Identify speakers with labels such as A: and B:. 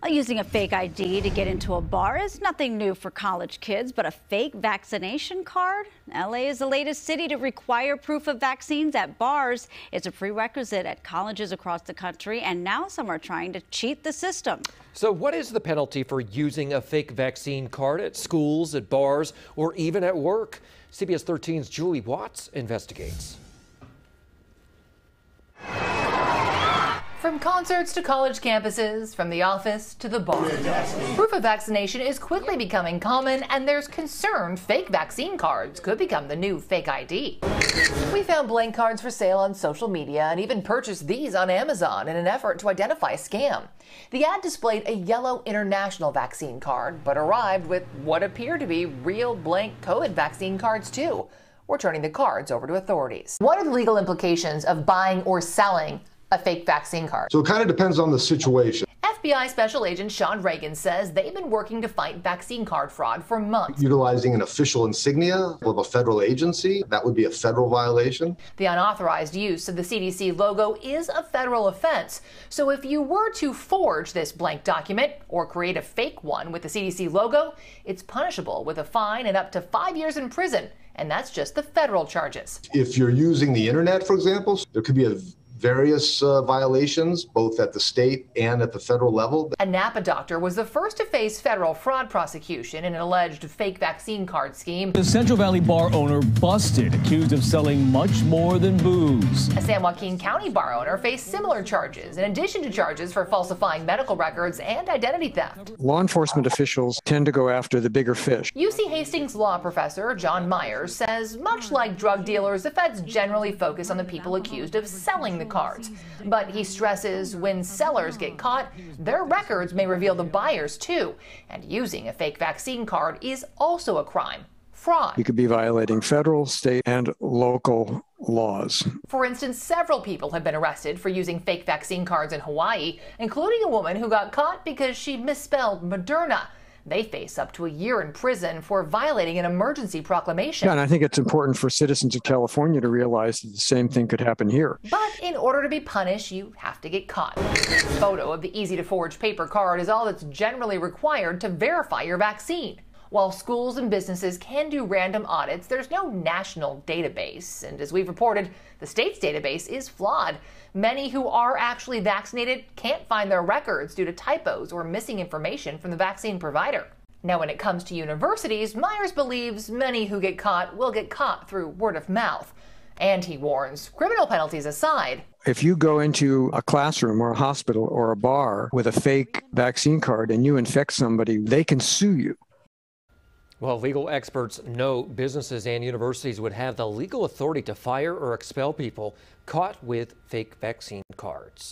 A: Well, using a fake ID to get into a bar is nothing new for college kids, but a fake vaccination card? LA is the latest city to require proof of vaccines at bars. It's a prerequisite at colleges across the country, and now some are trying to cheat the system.
B: So, what is the penalty for using a fake vaccine card at schools, at bars, or even at work? CBS 13's Julie Watts investigates.
C: From concerts to college campuses, from the office to the bar. Proof of vaccination is quickly becoming common, and there's concern fake vaccine cards could become the new fake ID. We found blank cards for sale on social media and even purchased these on Amazon in an effort to identify a scam. The ad displayed a yellow international vaccine card, but arrived with what appeared to be real blank COVID vaccine cards, too. We're turning the cards over to authorities. What are the legal implications of buying or selling a fake vaccine card.
D: So it kind of depends on the situation.
C: FBI Special Agent Sean Ragan says they've been working to fight vaccine card fraud for months.
D: Utilizing an official insignia of a federal agency, that would be a federal violation.
C: The unauthorized use of the CDC logo is a federal offense. So if you were to forge this blank document or create a fake one with the CDC logo, it's punishable with a fine and up to five years in prison. And that's just the federal charges.
D: If you're using the internet, for example, there could be a various uh, violations, both at the state and at the federal level.
C: A Napa doctor was the first to face federal fraud prosecution in an alleged fake vaccine card scheme.
E: The Central Valley bar owner busted, accused of selling much more than booze.
C: A San Joaquin County bar owner faced similar charges, in addition to charges for falsifying medical records and identity theft.
F: Law enforcement officials tend to go after the bigger fish.
C: UC Hastings law professor John Myers says, much like drug dealers, the feds generally focus on the people accused of selling the cards. But he stresses when sellers get caught, their records may reveal the buyers too. And using a fake vaccine card is also a crime. Fraud.
F: You could be violating federal, state, and local laws.
C: For instance, several people have been arrested for using fake vaccine cards in Hawaii, including a woman who got caught because she misspelled Moderna. They face up to a year in prison for violating an emergency proclamation.
F: Yeah, and I think it's important for citizens of California to realize that the same thing could happen here.
C: But in order to be punished, you have to get caught. Photo of the easy to forge paper card is all that's generally required to verify your vaccine. While schools and businesses can do random audits, there's no national database. And as we've reported, the state's database is flawed. Many who are actually vaccinated can't find their records due to typos or missing information from the vaccine provider. Now, when it comes to universities, Myers believes many who get caught will get caught through word of mouth. And he warns, criminal penalties aside,
F: if you go into a classroom or a hospital or a bar with a fake vaccine card and you infect somebody, they can sue you.
B: Well, legal experts know businesses and universities would have the legal authority to fire or expel people caught with fake vaccine cards.